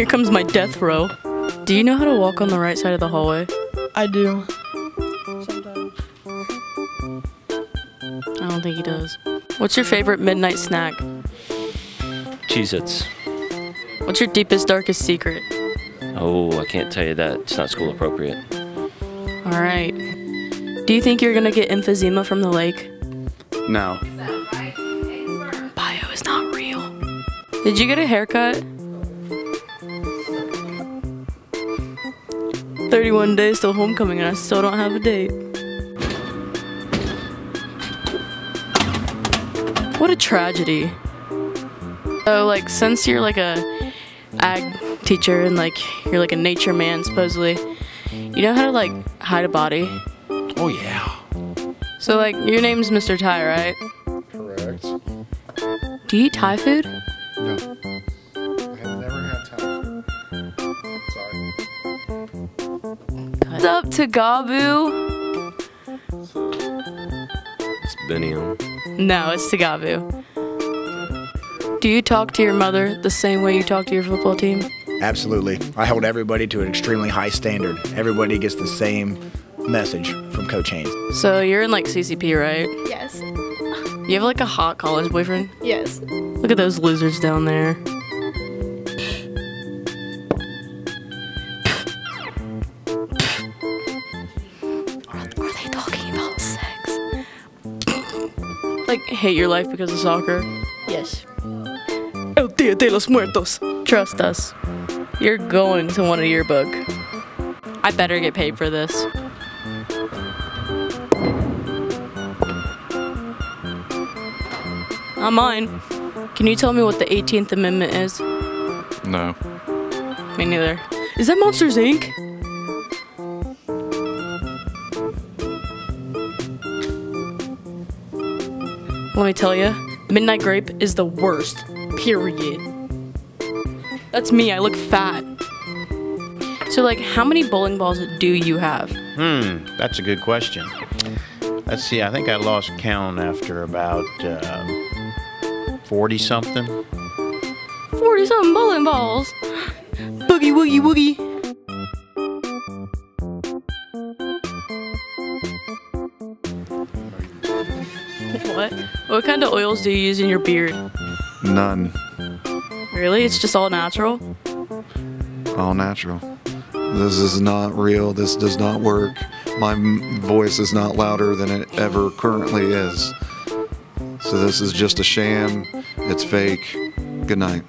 Here comes my death row. Do you know how to walk on the right side of the hallway? I do. I don't think he does. What's your favorite midnight snack? Cheez Its. What's your deepest, darkest secret? Oh, I can't tell you that. It's not school appropriate. All right. Do you think you're gonna get emphysema from the lake? No. Bio is not real. Did you get a haircut? 31 days till homecoming and I still don't have a date. What a tragedy. So like since you're like a ag teacher and like you're like a nature man supposedly, you know how to like hide a body? Oh yeah. So like your name's Mr. Thai, right? Correct. Do you eat Thai food? No. What's up to Gabu? It's Benium. No, it's Tagabu. Do you talk to your mother the same way you talk to your football team? Absolutely. I hold everybody to an extremely high standard. Everybody gets the same message from Coach Haynes. So you're in like CCP, right? Yes. You have like a hot college boyfriend? Yes. Look at those losers down there. Like hate your life because of soccer? Yes. El Dia de los Muertos. Trust us. You're going to want a yearbook. I better get paid for this. Not mine. Can you tell me what the 18th Amendment is? No. Me neither. Is that Monsters Inc? Let me tell you, Midnight Grape is the worst. Period. That's me, I look fat. So, like, how many bowling balls do you have? Hmm, that's a good question. Let's see, I think I lost count after about uh, 40 something. 40 something bowling balls. Boogie, woogie, woogie. What? What kind of oils do you use in your beard? None. Really? It's just all natural? All natural. This is not real. This does not work. My m- voice is not louder than it ever currently is. So this is just a sham. It's fake. Good night.